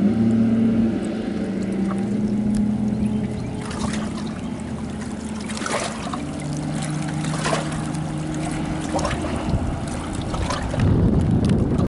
Mm-hmm.